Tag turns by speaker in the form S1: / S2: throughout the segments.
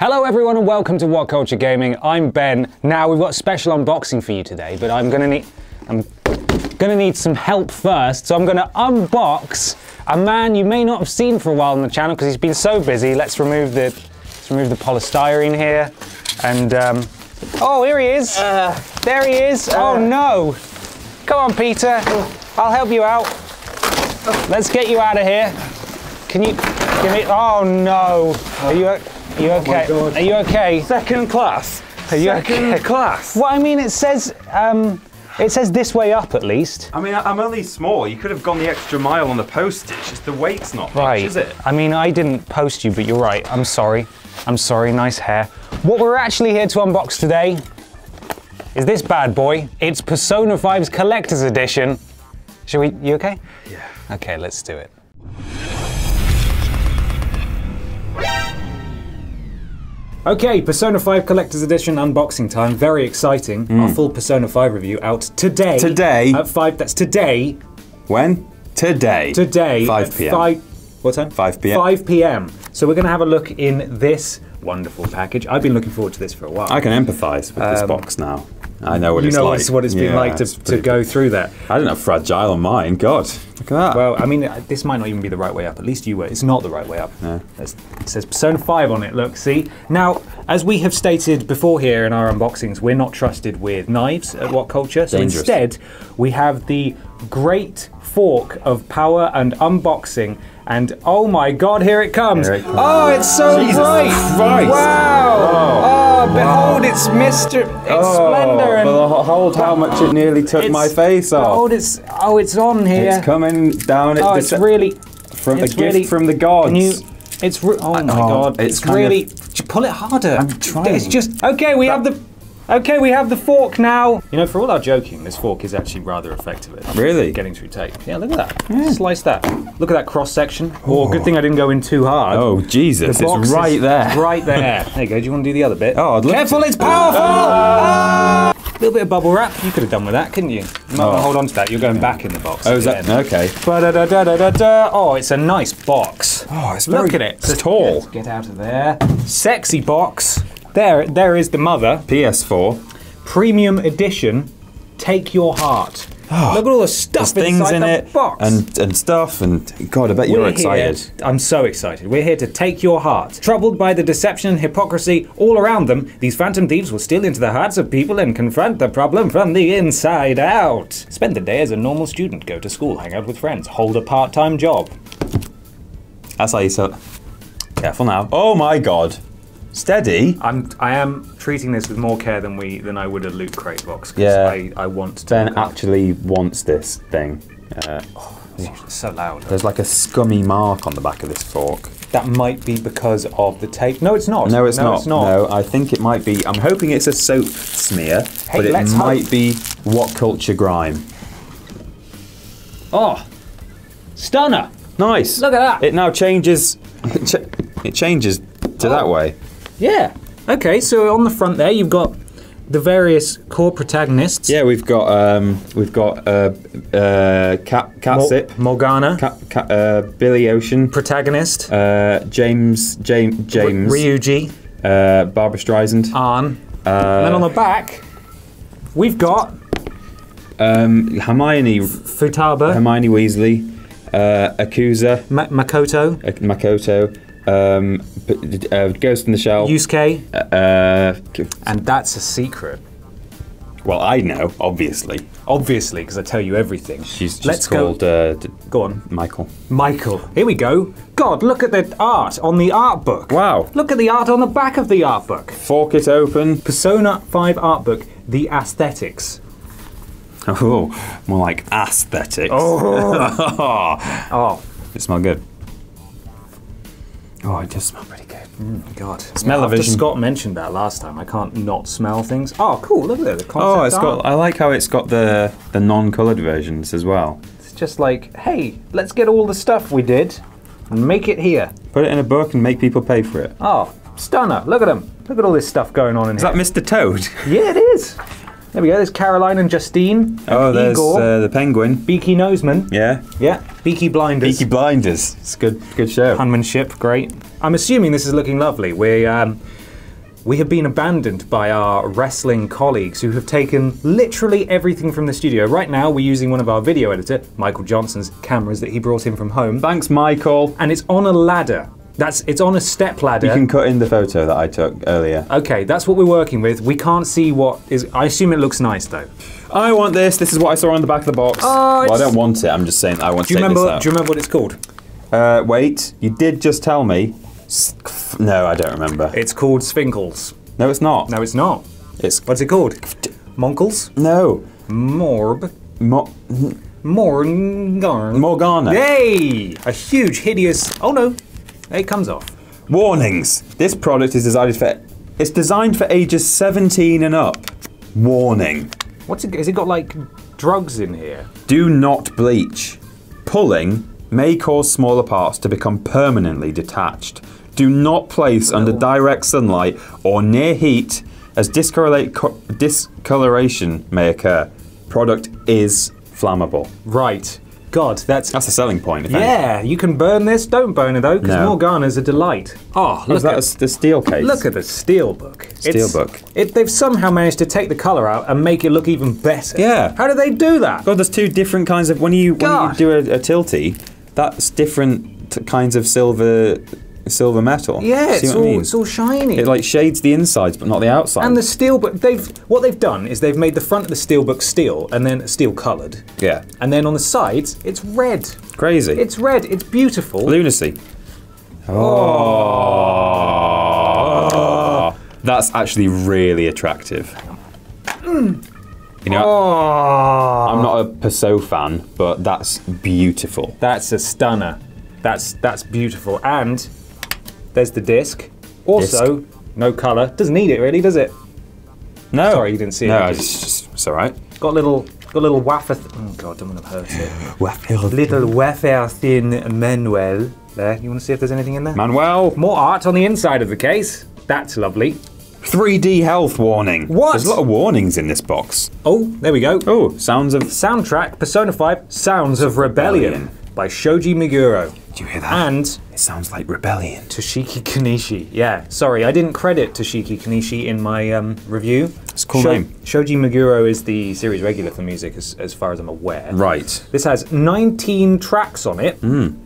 S1: Hello everyone and welcome to What Culture Gaming. I'm Ben. Now we've got a special unboxing for you today, but I'm gonna need I'm gonna need some help first. So I'm gonna unbox a man you may not have seen for a while on the channel because he's been so busy. Let's remove the let's remove the polystyrene here. And um, oh here he is. there he is. oh no. Come on, Peter. I'll help you out. Let's get you out of here. Can you give me oh no. Are you are you okay?
S2: God.
S1: Are you okay?
S2: Second class.
S1: Are you
S2: Second
S1: okay?
S2: class.
S1: Well, I mean, it says um, it says this way up at least.
S2: I mean, I- I'm only small. You could have gone the extra mile on the postage. Just the weight's not much,
S1: Right.
S2: is it?
S1: I mean, I didn't post you, but you're right. I'm sorry. I'm sorry. Nice hair. What we're actually here to unbox today is this bad boy. It's Persona 5's Collector's Edition. Shall we? You okay?
S2: Yeah.
S1: Okay, let's do it. Okay, Persona 5 Collector's Edition unboxing time. Very exciting. Our hmm. full Persona 5 review out today.
S3: Today?
S1: At 5. That's today.
S3: When? Today.
S1: Today.
S3: 5 p.m.
S1: Five, what time?
S3: 5 p.m.
S1: 5 p.m. So we're going to have a look in this wonderful package. I've been looking forward to this for a while.
S3: I can empathise with this um, box now. I know what
S1: you
S3: it's
S1: know
S3: like.
S1: what's- what it's been like to, to go through that.
S3: I don't know, fragile on mine. God, look at that.
S1: Well, I mean, uh, this might not even be the right way up. At least you were. It's not the right way up. There's- It says Persona 5 on it, look, see? Now, as we have stated before here in our unboxings, we're not trusted with knives at What Culture. So
S3: Dangerous.
S1: instead, we have the great fork of power and unboxing. And oh my god, here it comes.
S3: Here it comes.
S1: Oh, it's so
S3: Jesus
S1: bright.
S3: Christ.
S1: Wow. Oh, Oh, behold, it's Mr. Oh, it's Splendor. And
S3: Oh, behold how much it nearly took my face off.
S1: Behold, it's, oh, it's on here.
S3: It's coming down.
S1: Oh,
S3: it's
S1: really
S3: from a
S1: it's
S3: gift
S1: really-
S3: from the gods.
S1: You? It's oh, oh my
S3: oh,
S1: god!
S3: it's
S1: It's, really.
S3: of-
S1: pull it harder.
S3: I'm trying.
S1: It's just okay. We have the. Okay, we have the fork now. You know, for all our joking, this fork is actually rather effective at
S3: Really?
S1: getting through tape. Yeah, look at that. Slice that. Look at that cross section. Oh, oh, good thing I didn't go in too hard.
S3: Oh Jesus!
S1: The box
S3: It's
S1: is
S3: right there.
S1: Right there. There you go. Do you want to do the other bit?
S3: Oh, I'd love
S1: Careful,
S3: to.
S1: it's powerful! A little bit of bubble wrap. You could have done with that, couldn't you? You might
S3: Oh.
S1: hold on to that. You're going back in the box.
S3: Oh, is that
S1: end.
S3: okay?
S1: Ba-da-da-da-da-da. Oh, it's a nice box.
S3: Oh, it's
S1: Look
S3: very-
S1: at it.
S3: it's tall.
S1: Get, get out of there. Sexy box. There, there is the mother.
S3: PS4.
S1: Premium edition. Take your heart. Ah, Look at all the stuff
S3: There's things
S1: inside
S3: in
S1: the
S3: it
S1: box.
S3: and and stuff and God, I bet you're
S1: We're
S3: excited.
S1: Here, I'm so excited. We're here to take your heart. Troubled by the deception and hypocrisy all around them, these phantom thieves will steal into the hearts of people and confront the problem from the inside out. Spend the day as a normal student, go to school, hang out with friends, hold a part time job.
S3: That's how you sell. Careful now. Oh my God! Steady.
S1: I'm I am treating this with more care than we than I would a loot crate box. 'cause
S3: Yeah.
S1: I, I want to.
S3: Ben
S1: look up-
S3: actually wants this thing. Uh,
S1: It's so loud.
S3: there's like a scummy mark on the back of this fork.
S1: That might be because of the tape. No, it's not.
S3: No, it's not.
S1: It's not.
S3: No, I think it might be. I'm hoping it's a soap smear,
S1: Hey,
S3: but it
S1: let's
S3: might
S1: hope.
S3: be what culture grime.
S1: Oh, stunner!
S3: Nice.
S1: Look at that.
S3: It now changes. It, ch- it changes to that
S1: Oh.
S3: way.
S1: Yeah. Okay, so on the front there, you've got the various core protagonists.
S3: Yeah, we've got um, we've got uh, uh, Cat
S1: Mo-
S3: Catsip,
S1: Morgana,
S3: Cat, Cat, uh, Billy Ocean,
S1: protagonist.
S3: uh, James James James,
S1: Ryuji,
S3: uh, Barbra Streisand,
S1: Arn.
S3: uh,
S1: and then on the back, we've got
S3: um, Hermione
S1: Futaba,
S3: Hermione Weasley, uh, Akuza,
S1: Ma- Makoto,
S3: uh, Makoto, um, uh, Ghost in the Shell.
S1: Yusuke,
S3: uh,
S1: and that's a secret.
S3: well, I know, obviously.
S1: Obviously, because I tell you everything.
S3: She's just
S1: Let's
S3: called
S1: go.
S3: uh,
S1: Go on.
S3: Michael.
S1: Michael. Here we go. God, look at the art on the art book.
S3: Wow.
S1: Look at the art on the back of the art book.
S3: Fork it open.
S1: Persona 5 art book, The Aesthetics.
S3: Oh, more like aesthetics.
S1: Oh. oh,
S3: It smells good. Oh, it does smell pretty good.
S1: God.
S3: Smell
S1: After
S3: vision.
S1: Scott mentioned that last time, I can't not smell things. Oh, cool. Look at that. The
S3: Oh, it's
S1: art.
S3: got. I like how it's got the the non-colored versions as well.
S1: It's just like, hey, let's get all the stuff we did and make it here.
S3: Put it in a book and make people pay for it.
S1: Oh, stunner. Look at them. Look at all this stuff going on in
S3: Is
S1: here.
S3: that Mr. Toad?
S1: yeah, it is. There we go. There's Caroline and Justine. And
S3: Oh, there's
S1: Igor.
S3: uh, the penguin.
S1: Beaky Noseman.
S3: Yeah.
S1: Yeah. Beaky Blinders.
S3: Beaky Blinders. It's good. Good show.
S1: Penmanship, great. I'm assuming this is looking lovely. We, um, we have been abandoned by our wrestling colleagues who have taken literally everything from the studio. Right now, we're using one of our video editor, Michael Johnson's cameras that he brought in from home,
S3: Thanks, Michael.
S1: and it's on a ladder. That's it's on a step ladder.
S3: You can cut in the photo that I took earlier.
S1: Okay, that's what we're working with. We can't see what is. I assume it looks nice though.
S3: I want this. This is what I saw on the back of the box.
S1: Oh,
S3: well, I don't want it. I'm just saying I want
S1: Do
S3: to
S1: you
S3: take
S1: remember?
S3: this
S1: Do you remember what it's called?
S3: Uh, wait, you did just tell me. No, I don't remember.
S1: It's called Sfinkles.
S3: No, it's not.
S1: No, it's not.
S3: It's
S1: What's it called? Monkles?
S3: no.
S1: Morb?
S3: Mo-
S1: Morgarn?
S3: Morgana.
S1: Yay! A huge, hideous. Oh no, it comes off.
S3: Warnings. This product is designed for. It's designed for ages 17 and up. Warning.
S1: What's it? Has it got like drugs in here?
S3: Do not bleach. Pulling may cause smaller parts to become permanently detached. Do not place under direct sunlight or near heat, as discoloration may occur. Product is flammable.
S1: Right. God, that's.
S3: That's a selling point. Anything.
S1: yeah, you can burn this. Don't burn it though, because
S3: No.
S1: Morgana's a delight. Oh,
S3: Is
S1: look
S3: that
S1: at
S3: the steel case?
S1: Look at the steel book. It's-
S3: Steelbook.
S1: It, they've somehow managed to take the color out and make it look even better.
S3: Yeah.
S1: How do they do that?
S3: God, there's two different kinds of when you when you do a, a tilty, that's different kinds of silver silver metal.
S1: Yeah, it's
S3: what I
S1: all
S3: mean?
S1: it's all shiny.
S3: It like shades the insides, but not the outside.
S1: and the steel steelbook, they've what they've done is they've made the front of the steel steelbook steel and then steel coloured,
S3: yeah,
S1: and then on the sides it's red.
S3: crazy.
S1: It's red. It's beautiful.
S3: lunacy. Oh. oh. that's actually really attractive. You know,
S1: Oh,
S3: I'm not a Perso fan, but that's beautiful.
S1: that's a stunner. That's that's beautiful. And there's the disc. Also, no color. Doesn't need it really, does it?
S3: No,
S1: Sorry, you didn't see it.
S3: No, it's,
S1: just-
S3: it's all right.
S1: Got little got little wafer. Oh God, don't want to hurt it. little wafer thin Manuel. There. You want to see if there's anything in there?
S3: Manuel,
S1: More art on the inside of the case. That's lovely.
S3: 3D health warning.
S1: What?
S3: There's a lot of warnings in this box.
S1: Oh, there we go.
S3: Oh, sounds of.
S1: Soundtrack Persona 5 Sounds of Rebellion,
S3: Rebellion.
S1: by Shoji Meguro.
S3: Do you hear that?
S1: And
S3: it sounds like rebellion.
S1: Toshiki Konishi. Yeah, sorry, I didn't credit Toshiki Konishi in my um, review.
S3: It's a cool name.
S1: Shoji Meguro is the series regular for music, as, as far as I'm aware.
S3: Right.
S1: This has 19 tracks on it.
S3: Hmm.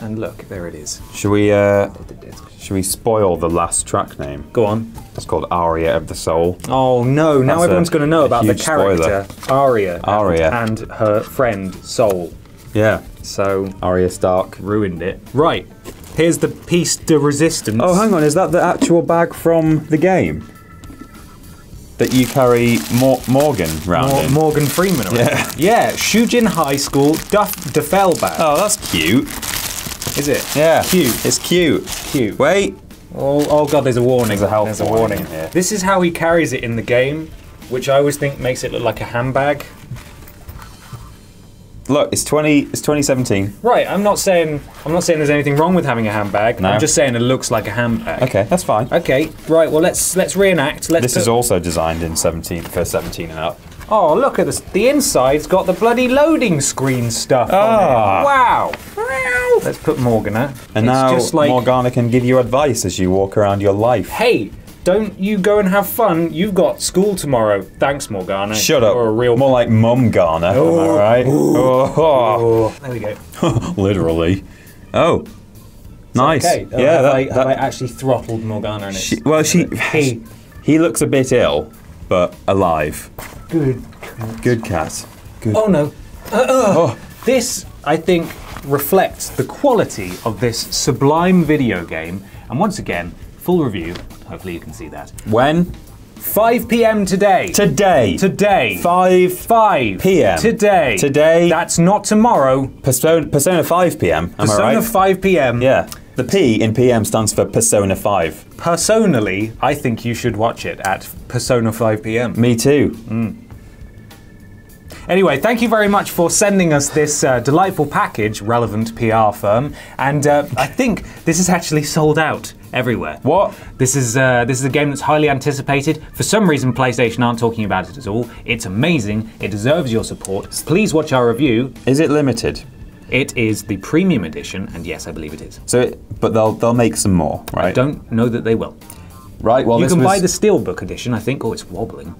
S1: And look, there it is.
S3: Should we? Uh, should we spoil the last track name?
S1: Go on.
S3: It's called Aria of the Soul.
S1: Oh no, now
S3: That's
S1: everyone's going to know about the
S3: huge spoiler.
S1: character, Aria.
S3: Arya.
S1: And her friend, Soul.
S3: Yeah.
S1: So,
S3: Arya Stark.
S1: ruined it. Right. Here's the piece de resistance.
S3: Oh, hang on. Is that the actual bag from the game? That you carry Mor- Morgan round
S1: Mor-
S3: in?
S1: Morgan Freeman. around.
S3: Yeah.
S1: Yeah, Shujin High School Duff Defel bag.
S3: Oh, that's cute.
S1: Is it?
S3: Yeah.
S1: Cute.
S3: It's cute.
S1: Cute.
S3: Wait.
S1: Oh, oh god, there's a warning.
S3: There's a health
S1: There's a
S3: warning
S1: warning.
S3: here.
S1: This is how he carries it in the game, which I always think makes it look like a handbag.
S3: Look, it's 20. It's 2017.
S1: Right, I'm not saying I'm not saying there's anything wrong with having a handbag.
S3: No.
S1: I'm just saying it looks like a handbag.
S3: Okay, that's fine.
S1: Okay, right. Well, let's let's reenact. Let's
S3: This is also designed in 17 for 17 and up.
S1: Oh, look at this. The inside's got the bloody loading screen stuff
S3: Ah.
S1: on it. Wow. Let's put Morgana.
S3: And
S1: it's
S3: now
S1: just like,
S3: Morgana can give you advice as you walk around your life.
S1: hey, don't you go and have fun. You've got school tomorrow. Thanks, Morgana.
S3: Shut up.
S1: You're a real.
S3: More like Mum Garner. Am I right? Oh.
S1: Oh, there we go.
S3: Literally. Oh. Nice.
S1: Okay. uh,
S3: yeah,
S1: have,
S3: that,
S1: I,
S3: that-
S1: have I actually throttled Morgana? And it's,
S3: she, well, she.
S1: He.
S3: He looks a bit ill, but alive.
S1: Good.
S3: Good cat. Good.
S1: Oh no.
S3: Oh.
S1: This, I think, reflects the quality of this sublime video game. And once again, full review. Hopefully you can see that.
S3: When?
S1: 5 p.m. today.
S3: Today.
S1: Today.
S3: 5
S1: 5
S3: PM.
S1: Today.
S3: Today.
S1: That's not tomorrow.
S3: Persona, Persona 5 PM. Am
S1: Persona
S3: I right?
S1: 5 p.m.
S3: Yeah. The P in PM stands for Persona 5.
S1: Personally, I think you should watch it at Persona 5 p.m.
S3: Me too. Mm.
S1: Anyway, thank you very much for sending us this uh, delightful package, relevant PR firm. And uh, I think this is actually sold out everywhere.
S3: What?
S1: This is uh, this is a game that's highly anticipated. For some reason, PlayStation aren't talking about it at all. It's amazing. It deserves your support. Please watch our review.
S3: Is it limited?
S1: It is the premium edition, and yes, I believe it is.
S3: So, it, but they'll they'll make some more, right?
S1: I don't know that they will.
S3: Right. Well,
S1: you can
S3: was,
S1: buy the steelbook edition, I think. Oh, it's wobbling.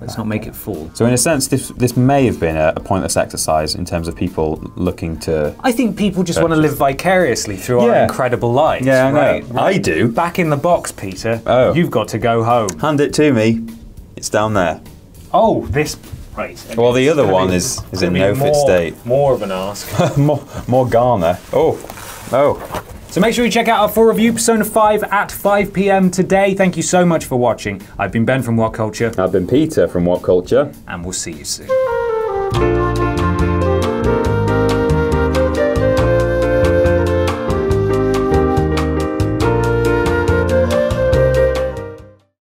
S1: Let's not make it fall.
S3: So in a sense, this this may have been a, a pointless exercise in terms of people looking to.
S1: I think people just want to live vicariously through our
S3: Yeah.
S1: incredible lives.
S3: Yeah, I know.
S1: right?
S3: I do.
S1: Back in the box, Peter.
S3: Oh.
S1: You've got to go home.
S3: Hand it to me. It's down there.
S1: Oh, this. Right.
S3: Well, the other one
S1: be-
S3: is is in no
S1: be
S3: fit state.
S1: More of an ask.
S3: more more Ghana. Oh, oh.
S1: So make sure you check out our full review, Persona 5 at 5 p.m. today. Thank you so much for watching. I've been Ben from What Culture,
S3: I've been Peter from What Culture.
S1: and we'll see you soon.